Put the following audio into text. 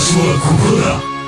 输了哭了